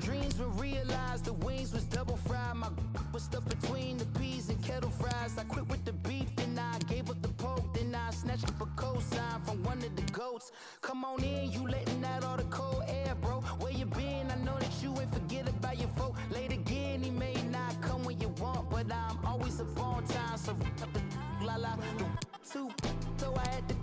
Dreams were realized the wings was double fried. My was stuffed between the peas and kettle fries. I quit with the beef, then I gave up the pork. Then I snatched up a cosign from one of the goats. Come on in, you letting out all the cold air, bro. Where you been? I know that you ain't forget about your folk. Late again, he may not come when you want, but I'm always up on time. So la la, two. So I had to